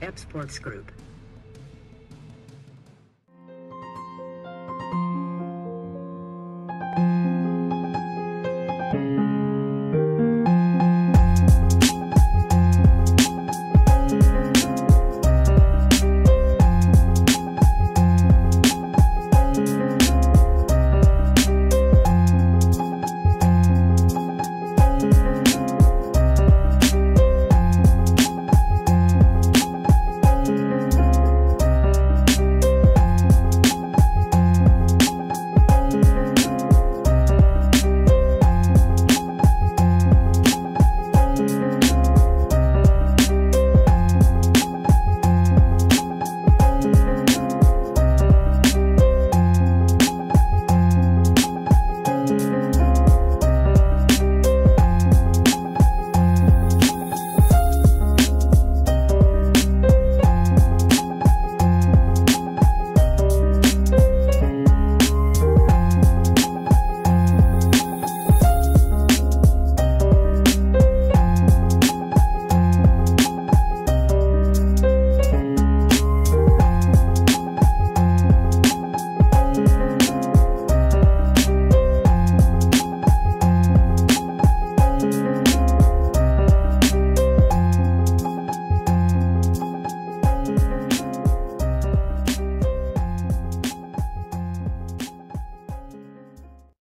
Exports Group.